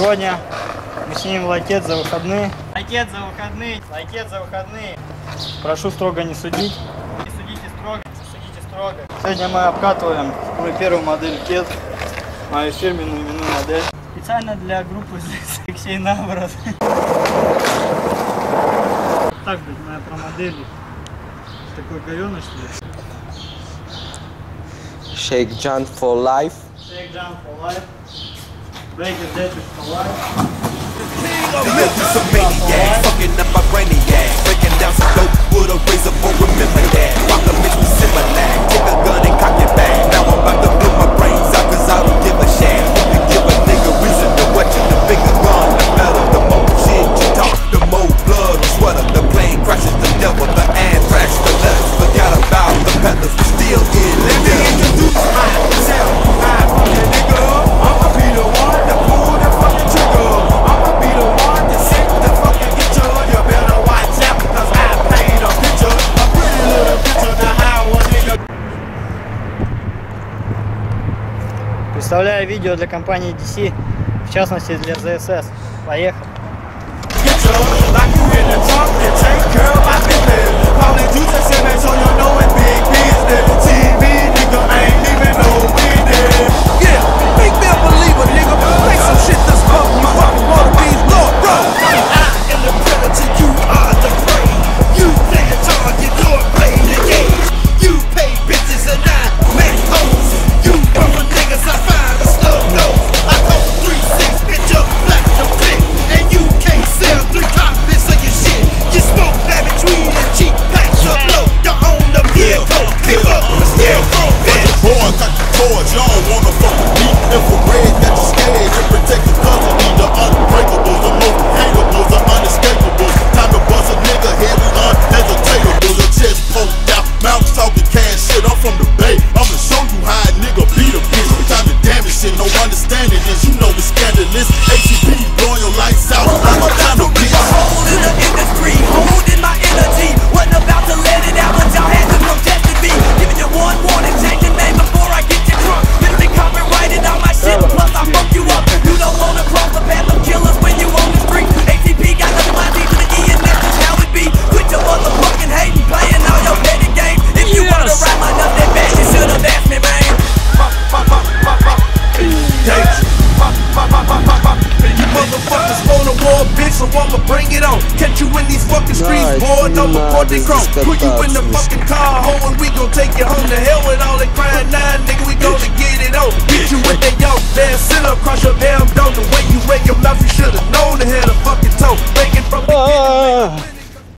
Сегодня мы снимем лакет за выходные. Лакет за выходные, лакет за выходные. Прошу строго не судить. Не судите строго, не судите строго. Сегодня мы обкатываем мою первую модель кет, мою фирменную именную модель. Специально для группы Алексей Наоборот. Так, блядь, моя про модель. Такой говёный. Shake John for life. Shake John for life. Vegas District, life. The Memphis of Vegas. Представляю видео для компании DC, в частности для ZSS. Поехали! no understanding is, you know it's scandalous. A T P blowing your lights out. bring it on. Catch you in these fucking streets, nah, boy, no before they chrome. Put you in the fucking car, hoe, and we gon' take you home. to hell with all that crying, nine, nigga, we gonna get it on. Get you with that yo, damn, sit up, cross your damn door.